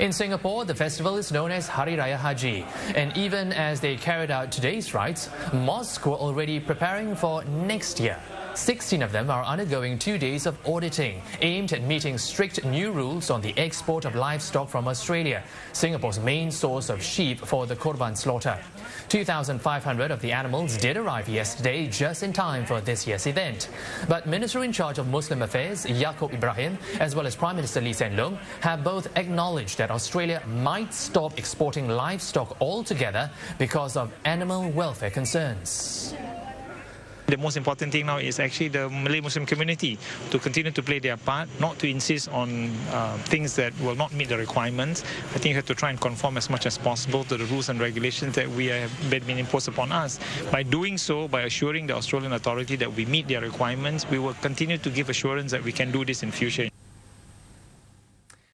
In Singapore, the festival is known as Hari Raya Haji. And even as they carried out today's rites, mosques were already preparing for next year. 16 of them are undergoing two days of auditing, aimed at meeting strict new rules on the export of livestock from Australia, Singapore's main source of sheep for the Korban slaughter. 2,500 of the animals did arrive yesterday just in time for this year's event. But Minister in charge of Muslim Affairs, Yaacob Ibrahim, as well as Prime Minister Lee Hsien Loong, have both acknowledged that Australia might stop exporting livestock altogether because of animal welfare concerns. The most important thing now is actually the Malay Muslim community to continue to play their part, not to insist on uh, things that will not meet the requirements. I think you have to try and conform as much as possible to the rules and regulations that we have been imposed upon us. By doing so, by assuring the Australian authority that we meet their requirements, we will continue to give assurance that we can do this in future.